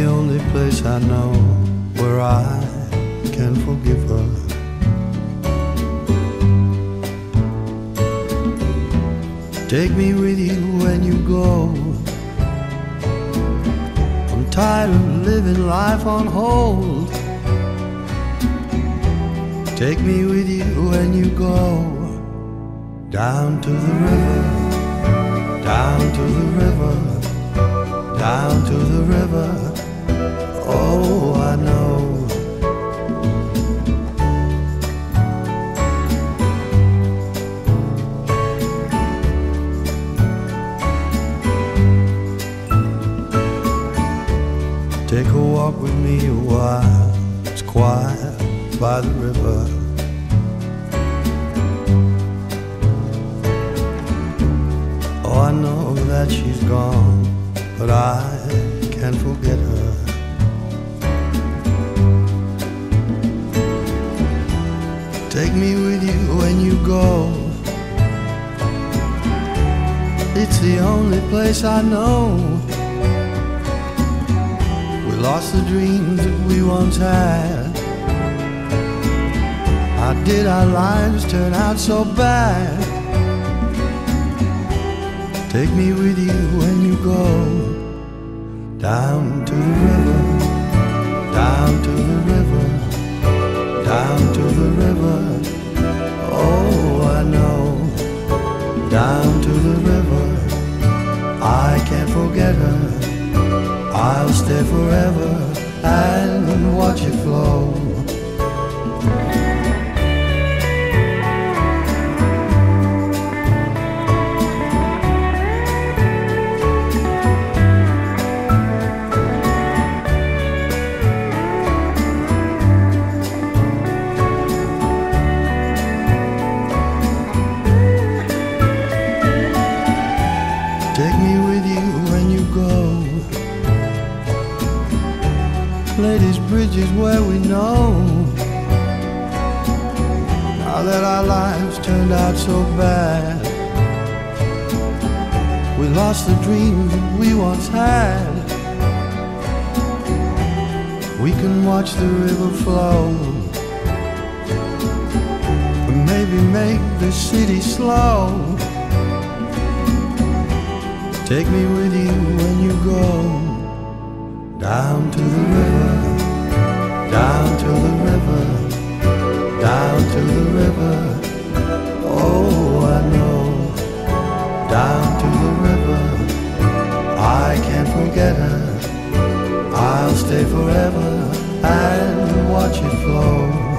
the only place I know where I can forgive her. Take me with you when you go. I'm tired of living life on hold. Take me with you when you go down to the river, down to the river, down to the river. Take a walk with me a while. It's quiet by the river. Oh, I know that she's gone, but I can't forget her. Take me with you when you go. It's the only place I know. Lost the dreams that we once had. How did our lives turn out so bad? Take me with you when you go down to the river, I'll stay forever and watch it flow. Lady's Bridge is where we know. Now that our lives turned out so bad, we lost the dreams we once had. We can watch the river flow. And maybe make the city slow. Take me with you when you go down to the river, down to the river, down to the river. Oh, I know, down to the river. I can't forget her. I'll stay forever and watch it flow.